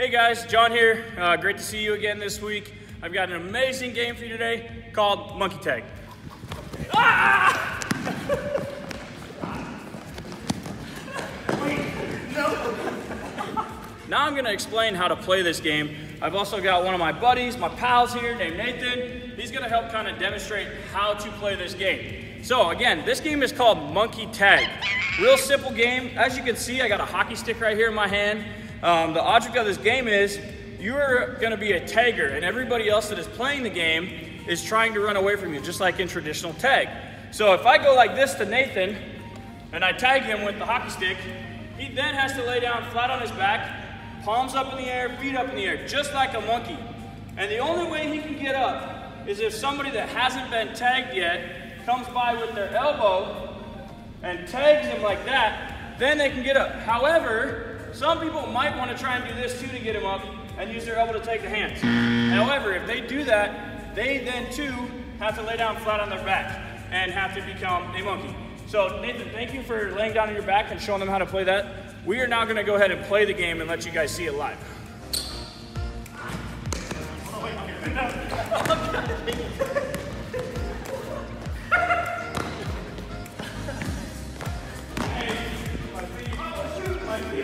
Hey guys, Jon here. Uh, great to see you again this week. I've got an amazing game for you today called Monkey Tag. Ah! Now I'm gonna explain how to play this game. I've also got one of my buddies, my pals here named Nathan. He's gonna help kind of demonstrate how to play this game. So again, this game is called Monkey Tag. Real simple game. As you can see, I got a hockey stick right here in my hand. Um, the object of this game is you're gonna be a tagger and everybody else that is playing the game is trying to run away from you, just like in traditional tag. So if I go like this to Nathan and I tag him with the hockey stick, he then has to lay down flat on his back palms up in the air, feet up in the air, just like a monkey. And the only way he can get up is if somebody that hasn't been tagged yet comes by with their elbow and tags him like that, then they can get up. However, some people might want to try and do this too to get him up and use their elbow to take the hands. However, if they do that, they then too have to lay down flat on their back and have to become a monkey. So Nathan, thank you for laying down on your back and showing them how to play that. We are now gonna go ahead and play the game and let you guys see it live. Oh, oh, I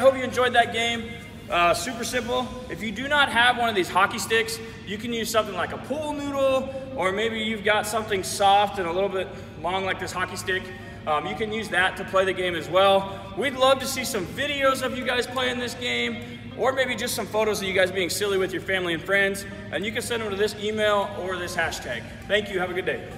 hope you enjoyed that game. Uh, super simple. If you do not have one of these hockey sticks, you can use something like a pool noodle, or maybe you've got something soft and a little bit long like this hockey stick. Um, you can use that to play the game as well. We'd love to see some videos of you guys playing this game, or maybe just some photos of you guys being silly with your family and friends. And you can send them to this email or this hashtag. Thank you. Have a good day.